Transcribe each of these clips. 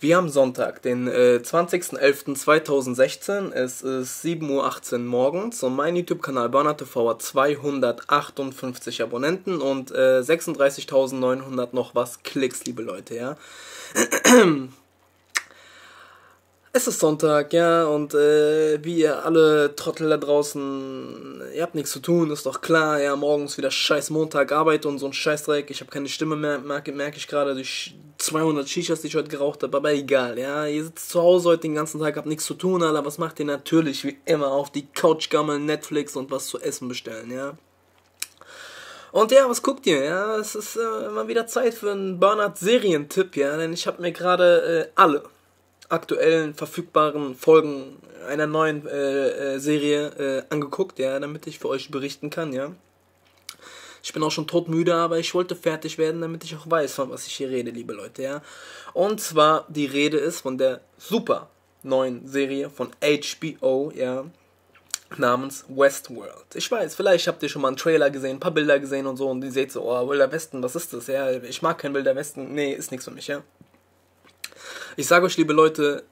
Wir haben Sonntag, den äh, 20.11.2016. Es ist 7.18 Uhr morgens und mein YouTube-Kanal Burner hat 258 Abonnenten und äh, 36.900 noch was Klicks, liebe Leute, ja. Es ist Sonntag, ja, und äh, wie ihr alle Trottel da draußen, ihr habt nichts zu tun, ist doch klar, ja, morgens wieder scheiß Montag, Arbeit und so ein Scheißdreck, ich habe keine Stimme mehr, merke, merke ich gerade durch 200 Shishas, die ich heute geraucht habe, aber egal, ja, ihr sitzt zu Hause heute den ganzen Tag, habt nichts zu tun, Alter, was macht ihr natürlich, wie immer, auf die Couch gammeln, Netflix und was zu essen bestellen, ja. Und ja, was guckt ihr? Ja, es ist äh, mal wieder Zeit für einen Bernhard-Serientipp, ja, denn ich habe mir gerade äh, alle aktuellen verfügbaren Folgen einer neuen äh, äh, Serie äh, angeguckt, ja, damit ich für euch berichten kann, ja. Ich bin auch schon todmüde, aber ich wollte fertig werden, damit ich auch weiß, von was ich hier rede, liebe Leute, ja. Und zwar die Rede ist von der super neuen Serie von HBO, ja, namens Westworld. Ich weiß, vielleicht habt ihr schon mal einen Trailer gesehen, ein paar Bilder gesehen und so und ihr seht so, oh, Wilder Westen, was ist das? Ja, ich mag kein Wilder Westen. Nee, ist nichts für mich, ja. Ich sage euch, liebe Leute,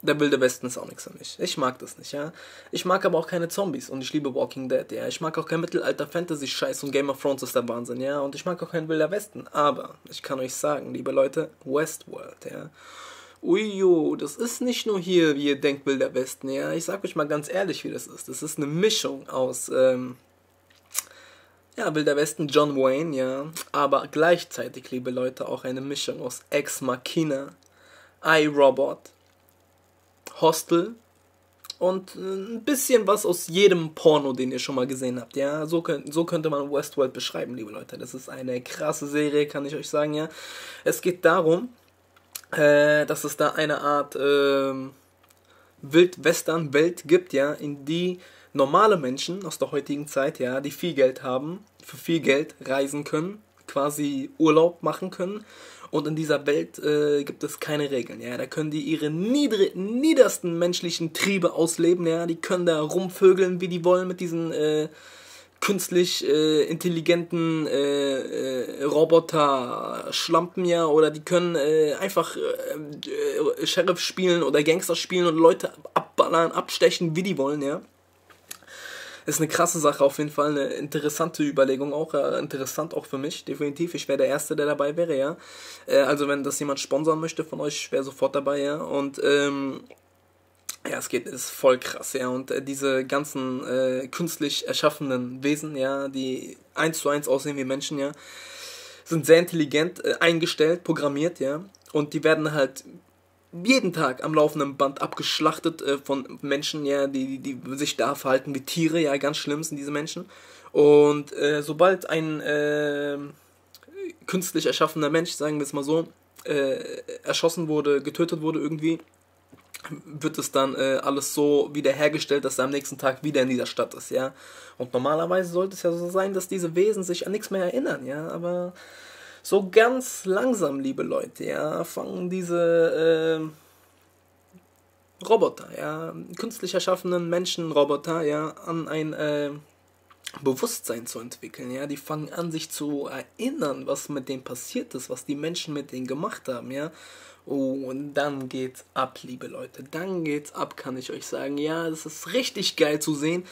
der Wilde Westen ist auch nichts für mich. Ich mag das nicht, ja. Ich mag aber auch keine Zombies und ich liebe Walking Dead, ja. Ich mag auch kein Mittelalter-Fantasy-Scheiß und Game of Thrones ist der Wahnsinn, ja. Und ich mag auch keinen Wilder Westen. Aber ich kann euch sagen, liebe Leute, Westworld, ja. Uijo, das ist nicht nur hier, wie ihr denkt, Wilder Westen, ja. Ich sag euch mal ganz ehrlich, wie das ist. Das ist eine Mischung aus, ähm, ja, Wilder Westen, John Wayne, ja. Aber gleichzeitig, liebe Leute, auch eine Mischung aus Ex Machina, iRobot, Hostel und äh, ein bisschen was aus jedem Porno, den ihr schon mal gesehen habt. Ja, so, könnt, so könnte man Westworld beschreiben, liebe Leute. Das ist eine krasse Serie, kann ich euch sagen, ja. Es geht darum, äh, dass es da eine Art äh, Wildwestern-Welt gibt, ja, in die normale Menschen aus der heutigen Zeit, ja, die viel Geld haben, für viel Geld reisen können, quasi Urlaub machen können und in dieser Welt äh, gibt es keine Regeln, ja. Da können die ihre niedri niedersten menschlichen Triebe ausleben, ja. Die können da rumvögeln, wie die wollen, mit diesen äh, künstlich äh, intelligenten äh, äh, Roboter-Schlampen, ja. Oder die können äh, einfach äh, Sheriff spielen oder Gangster spielen und Leute abballern, abstechen, wie die wollen, ja ist eine krasse Sache auf jeden Fall, eine interessante Überlegung auch, äh, interessant auch für mich, definitiv. Ich wäre der Erste, der dabei wäre, ja. Äh, also wenn das jemand sponsern möchte von euch, ich wäre sofort dabei, ja. Und ähm, ja, es geht, ist voll krass, ja. Und äh, diese ganzen äh, künstlich erschaffenen Wesen, ja, die eins zu eins aussehen wie Menschen, ja, sind sehr intelligent äh, eingestellt, programmiert, ja. Und die werden halt jeden Tag am laufenden Band abgeschlachtet äh, von Menschen, ja, die, die, die sich da verhalten wie Tiere, ja, ganz schlimm sind diese Menschen. Und äh, sobald ein äh, künstlich erschaffener Mensch, sagen wir es mal so, äh, erschossen wurde, getötet wurde irgendwie, wird es dann äh, alles so wiederhergestellt, dass er am nächsten Tag wieder in dieser Stadt ist, ja. Und normalerweise sollte es ja so sein, dass diese Wesen sich an nichts mehr erinnern, ja, aber so ganz langsam, liebe Leute, ja, fangen diese äh, Roboter, ja, künstlich erschaffenen Menschenroboter, ja, an ein äh, Bewusstsein zu entwickeln, ja, die fangen an, sich zu erinnern, was mit denen passiert ist, was die Menschen mit denen gemacht haben, ja. Oh, und dann geht's ab, liebe Leute. Dann geht's ab, kann ich euch sagen. Ja, das ist richtig geil zu sehen,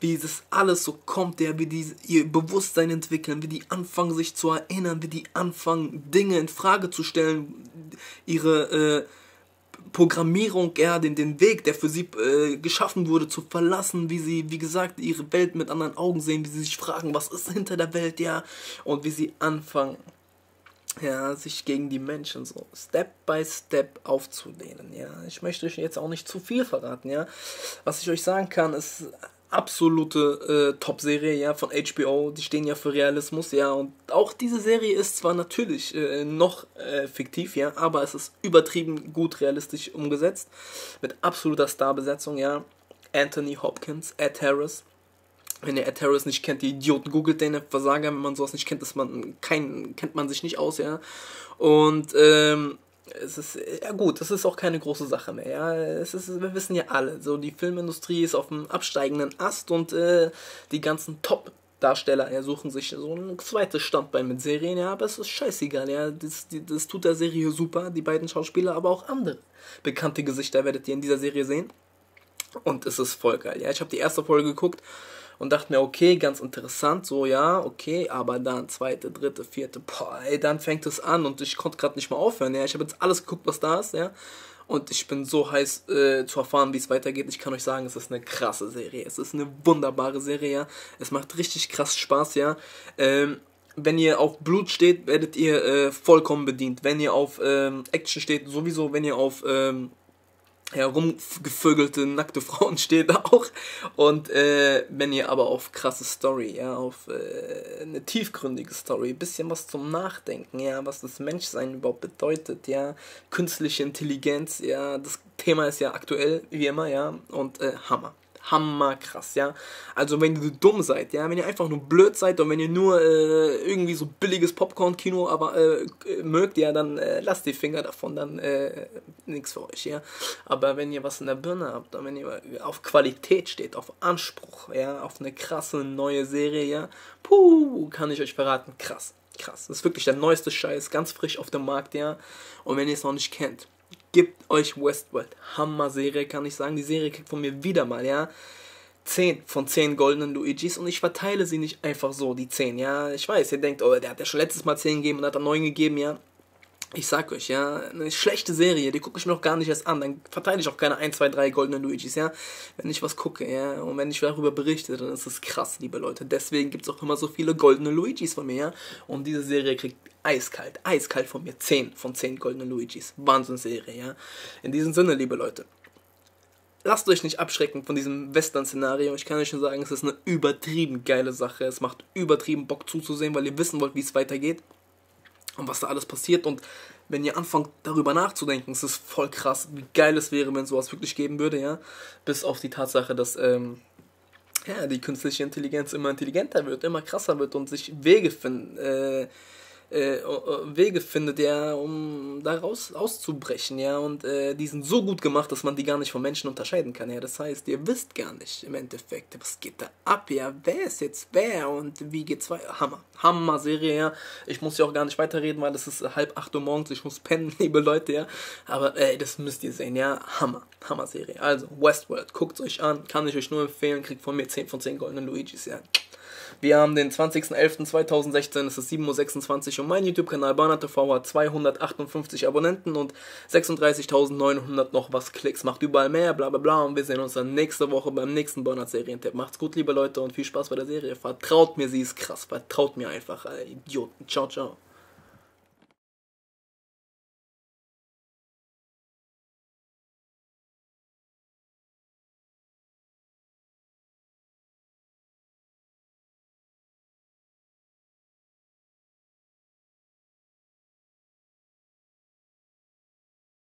wie das alles so kommt, ja, wie die ihr Bewusstsein entwickeln, wie die anfangen sich zu erinnern, wie die anfangen Dinge in Frage zu stellen, ihre äh, Programmierung, ja, den, den Weg, der für sie äh, geschaffen wurde, zu verlassen, wie sie, wie gesagt, ihre Welt mit anderen Augen sehen, wie sie sich fragen, was ist hinter der Welt, ja, und wie sie anfangen, ja, sich gegen die Menschen so Step by Step aufzulehnen, ja. Ich möchte euch jetzt auch nicht zu viel verraten, ja. Was ich euch sagen kann, ist absolute äh, Top-Serie, ja, von HBO. Die stehen ja für Realismus, ja. Und auch diese Serie ist zwar natürlich äh, noch äh, fiktiv, ja, aber es ist übertrieben gut realistisch umgesetzt. Mit absoluter Starbesetzung, ja. Anthony Hopkins, Ed Harris. Wenn ihr Ed Harris nicht kennt, die Idioten, googelt den Versager, wenn man sowas nicht kennt, ist man kein, kennt man sich nicht aus, ja. Und ähm, es ist, ja gut, das ist auch keine große Sache mehr, ja. Es ist, wir wissen ja alle, so die Filmindustrie ist auf dem absteigenden Ast und äh, die ganzen Top Darsteller ja, suchen sich so ein zweites Standbein mit Serien, ja, aber es ist scheißegal, ja. Das, die, das tut der Serie super, die beiden Schauspieler, aber auch andere bekannte Gesichter werdet ihr in dieser Serie sehen. Und es ist voll geil, ja. Ich habe die erste Folge geguckt und dachte mir, okay, ganz interessant, so ja, okay, aber dann zweite, dritte, vierte, boah, ey, dann fängt es an und ich konnte gerade nicht mehr aufhören, ja. Ich habe jetzt alles geguckt, was da ist, ja. Und ich bin so heiß äh, zu erfahren, wie es weitergeht. Ich kann euch sagen, es ist eine krasse Serie. Es ist eine wunderbare Serie, ja. Es macht richtig krass Spaß, ja. Ähm, wenn ihr auf Blut steht, werdet ihr äh, vollkommen bedient. Wenn ihr auf ähm, Action steht, sowieso. Wenn ihr auf ähm, herumgevögelte, nackte Frauen steht auch. Und äh, wenn ihr aber auf krasse Story, ja, auf äh, eine tiefgründige Story, bisschen was zum Nachdenken, ja, was das Menschsein überhaupt bedeutet, ja, künstliche Intelligenz, ja, das Thema ist ja aktuell, wie immer, ja, und äh, Hammer hammerkrass, ja. Also wenn ihr dumm seid, ja, wenn ihr einfach nur blöd seid und wenn ihr nur äh, irgendwie so billiges Popcorn-Kino aber äh, mögt, ja, dann äh, lasst die Finger davon, dann äh, nichts für euch, ja. Aber wenn ihr was in der Birne habt und wenn ihr auf Qualität steht, auf Anspruch, ja, auf eine krasse neue Serie, ja, puh, kann ich euch verraten, krass. Krass. Das ist wirklich der neueste Scheiß, ganz frisch auf dem Markt, ja. Und wenn ihr es noch nicht kennt, Gebt euch Westworld. Hammer-Serie, kann ich sagen. Die Serie kriegt von mir wieder mal, ja. 10 von 10 goldenen Luigis und ich verteile sie nicht einfach so, die 10, ja. Ich weiß, ihr denkt, oh, der hat ja schon letztes Mal 10 gegeben und hat dann 9 gegeben, ja. Ich sag euch, ja, eine schlechte Serie, die gucke ich mir noch gar nicht erst an. Dann verteile ich auch keine 1, 2, 3 goldenen Luigis, ja. Wenn ich was gucke, ja. Und wenn ich darüber berichte, dann ist es krass, liebe Leute. Deswegen gibt es auch immer so viele goldene Luigis von mir, ja. Und diese Serie kriegt eiskalt, eiskalt von mir 10 von 10 goldenen Luigis. Wahnsinnsserie, ja. In diesem Sinne, liebe Leute. Lasst euch nicht abschrecken von diesem Western-Szenario. Ich kann euch schon sagen, es ist eine übertrieben geile Sache. Es macht übertrieben Bock zuzusehen, weil ihr wissen wollt, wie es weitergeht und was da alles passiert. Und wenn ihr anfangt darüber nachzudenken, es ist voll krass, wie geil es wäre, wenn sowas wirklich geben würde, ja. Bis auf die Tatsache, dass ähm, ja, die künstliche Intelligenz immer intelligenter wird, immer krasser wird und sich Wege finden. Äh, äh, Wege findet, ja, um daraus auszubrechen, ja, und äh, die sind so gut gemacht, dass man die gar nicht von Menschen unterscheiden kann, ja, das heißt, ihr wisst gar nicht im Endeffekt, was geht da ab, ja, wer ist jetzt wer und wie geht's weiter, Hammer, Hammer-Serie, ja, ich muss ja auch gar nicht weiterreden, weil es ist halb acht Uhr morgens, ich muss pennen, liebe Leute, ja, aber ey, das müsst ihr sehen, ja, Hammer, Hammer-Serie, also, Westworld, guckt euch an, kann ich euch nur empfehlen, kriegt von mir 10 von 10 goldenen Luigis, ja, wir haben den 20.11.2016, es ist 7.26 Uhr und mein YouTube-Kanal BanaTV hat 258 Abonnenten und 36.900 noch was Klicks. Macht überall mehr, bla bla bla und wir sehen uns dann nächste Woche beim nächsten Burnout-Serientipp. Macht's gut, liebe Leute und viel Spaß bei der Serie. Vertraut mir, sie ist krass. Vertraut mir einfach, Idioten. Ciao, ciao.